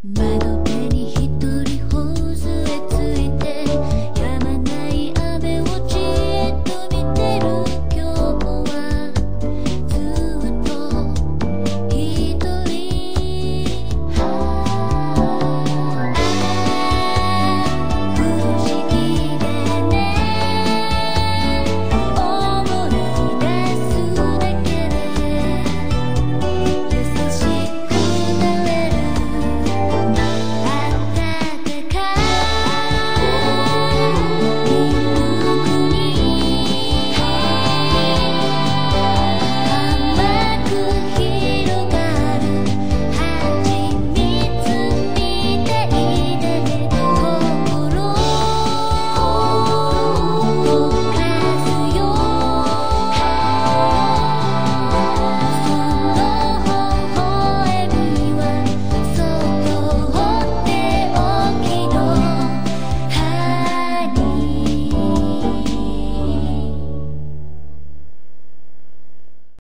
麦都